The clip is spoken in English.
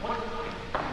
What?